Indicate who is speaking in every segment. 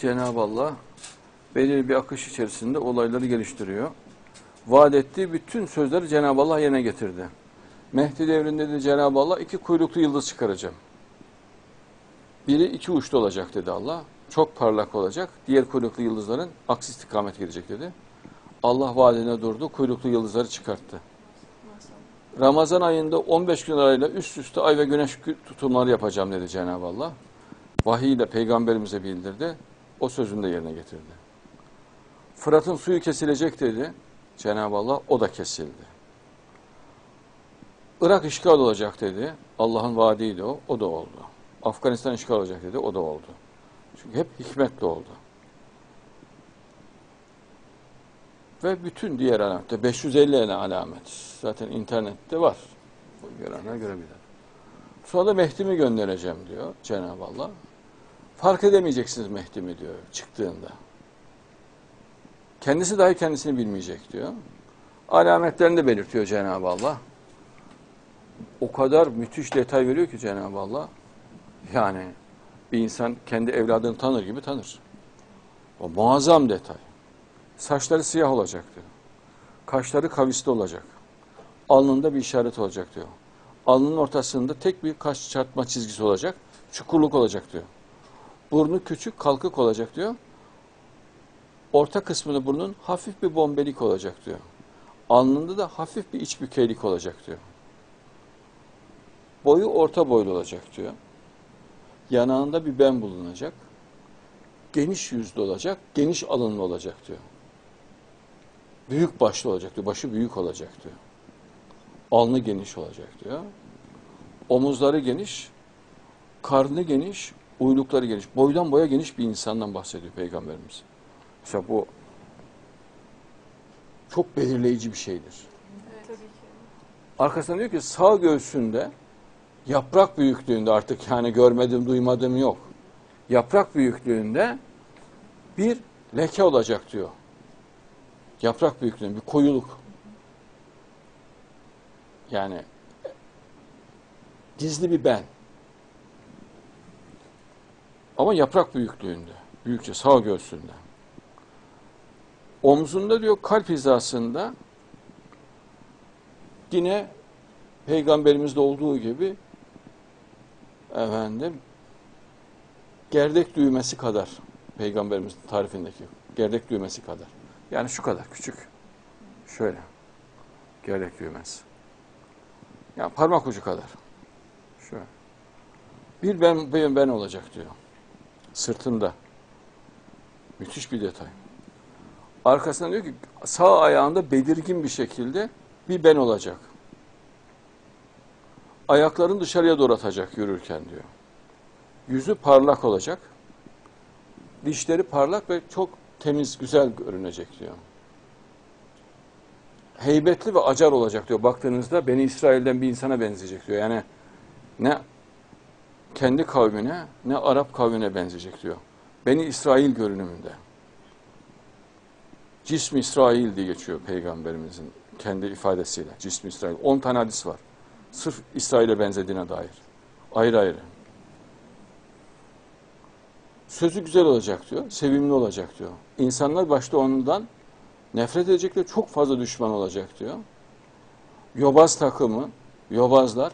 Speaker 1: Cenab-ı Allah belirli bir akış içerisinde olayları geliştiriyor. Vaat ettiği bütün sözleri Cenab-ı Allah yerine getirdi. Mehdi devrinde de Cenab-ı Allah iki kuyruklu yıldız çıkaracağım. Biri iki uçta olacak dedi Allah. Çok parlak olacak. Diğer kuyruklu yıldızların aksi istikamet gidecek dedi. Allah vaadine durdu. Kuyruklu yıldızları çıkarttı. Ramazan ayında 15 gün arayla üst üste ay ve güneş tutumları yapacağım dedi Cenab-ı Allah. Vahiy ile peygamberimize bildirdi. O sözünü de yerine getirdi. Fırat'ın suyu kesilecek dedi Cenab-ı Allah. O da kesildi. Irak işgal olacak dedi. Allah'ın vaadiydi o. O da oldu. Afganistan işgal olacak dedi. O da oldu. Çünkü hep hikmetle oldu. Ve bütün diğer alametler, 550 tane alamet. Zaten internette var. Görenler görebilir. Sonra da Mehdi'mi göndereceğim diyor Cenab-ı Allah. Fark edemeyeceksiniz Mehdi'mi diyor çıktığında. Kendisi dahi kendisini bilmeyecek diyor. Alametlerini de belirtiyor Cenab-ı Allah. O kadar müthiş detay veriyor ki Cenab-ı Allah. Yani bir insan kendi evladını tanır gibi tanır. O muazzam detay. Saçları siyah olacak diyor. Kaşları kavisli olacak. Alnında bir işaret olacak diyor. Alnının ortasında tek bir kaş çarpma çizgisi olacak. Çukurluk olacak diyor. Burnu küçük, kalkık olacak diyor. Orta kısmında burnun hafif bir bombelik olacak diyor. Alnında da hafif bir iç bükeylik olacak diyor. Boyu orta boylu olacak diyor. Yanağında bir ben bulunacak. Geniş yüzlü olacak, geniş alınlı olacak diyor. Büyük başlı olacak diyor, başı büyük olacak diyor. Alnı geniş olacak diyor. Omuzları geniş, karnı geniş, uylukları geniş. Boydan boya geniş bir insandan bahsediyor Peygamberimiz. Mesela bu çok belirleyici bir şeydir.
Speaker 2: Tabii ki.
Speaker 1: Arkasından diyor ki sağ göğsünde yaprak büyüklüğünde artık yani görmedim duymadım yok. Yaprak büyüklüğünde bir leke olacak diyor. Yaprak büyüklüğünde bir koyuluk. Yani gizli bir ben. Ama yaprak büyüklüğünde. Büyükçe sağ göğsünde. Omzunda diyor kalp hizasında yine peygamberimizde olduğu gibi efendim gerdek düğmesi kadar peygamberimizin tarifindeki gerdek düğmesi kadar. Yani şu kadar küçük. Şöyle. Gerdek düğmesi. Yani parmak ucu kadar. Şöyle. Bir ben, ben, ben olacak diyor. Sırtında. Müthiş bir detay. Arkasından diyor ki sağ ayağında belirgin bir şekilde bir ben olacak. Ayaklarını dışarıya doğru atacak yürürken diyor. Yüzü parlak olacak. Dişleri parlak ve çok temiz, güzel görünecek diyor. Heybetli ve acar olacak diyor. Baktığınızda Beni İsrail'den bir insana benzeyecek diyor. Yani ne kendi kavmine ne Arap kavmine benzeyecek diyor. Beni İsrail görünümünde. Cism İsrail diye geçiyor peygamberimizin kendi ifadesiyle. Cism İsrail. 10 tane hadis var. Sırf İsrail'e benzediğine dair. Ayrı ayrı. Sözü güzel olacak diyor. Sevimli olacak diyor. İnsanlar başta ondan nefret edecekler. Çok fazla düşman olacak diyor. Yobaz takımı, yobazlar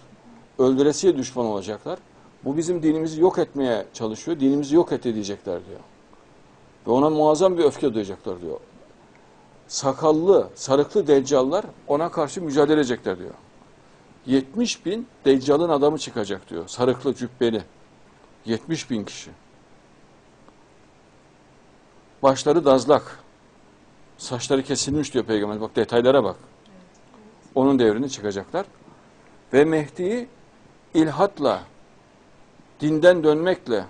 Speaker 1: öldüresiye düşman olacaklar. Bu bizim dinimizi yok etmeye çalışıyor. Dinimizi yok et diyecekler diyor. Ve ona muazzam bir öfke duyacaklar diyor. Sakallı, sarıklı deccallar ona karşı mücadele edecekler diyor. 70 bin deccalın adamı çıkacak diyor. Sarıklı, cübbeli. 70 bin kişi. Başları dazlak. Saçları kesilmiş diyor peygamber. Bak detaylara bak. Onun devrini çıkacaklar. Ve Mehdi'yi ilhatla, dinden dönmekle,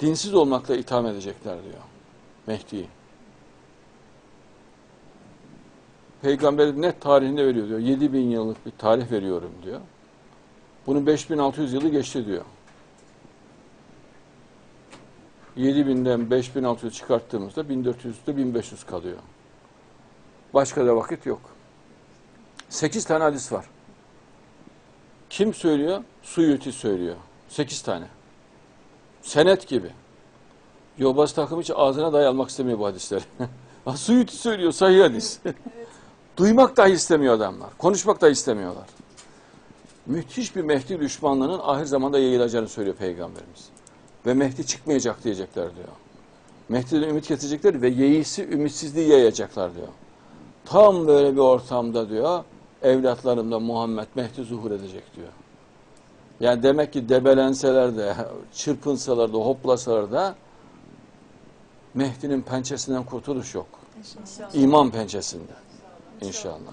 Speaker 1: dinsiz olmakla itham edecekler diyor. Mehdi'yi. Peygamber net tarihinde veriyor diyor. 7000 yıllık bir tarih veriyorum diyor. Bunun 5600 yılı geçti diyor. 7000'den 5600 çıkarttığımızda 1400'de 1500 kalıyor. Başka da vakit yok. 8 tane hadis var. Kim söylüyor? Suyuti söylüyor. 8 tane. Senet gibi. Yobaz takım hiç ağzına dahi almak istemiyor bu hadisleri. Ha, Suyuti söylüyor sahih hadis. Duymak dahi istemiyor adamlar. Konuşmak dahi istemiyorlar. Müthiş bir Mehdi düşmanlığının ahir zamanda yayılacağını söylüyor Peygamberimiz. Ve Mehdi çıkmayacak diyecekler diyor. Mehdi'den ümit getirecekler ve yeisi ümitsizliği yayacaklar diyor. Tam böyle bir ortamda diyor evlatlarımda Muhammed Mehdi zuhur edecek diyor. Yani demek ki debelenseler de, çırpınsalar da, hoplasalar da Mehdi'nin pençesinden kurtuluş yok.
Speaker 2: İnşallah.
Speaker 1: İman pençesinde. İnşallah.